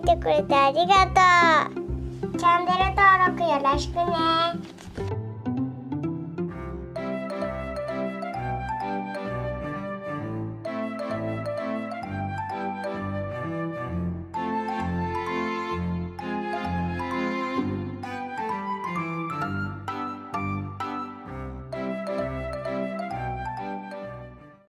見てくれてありがとう。チャンネル登録よろしくね。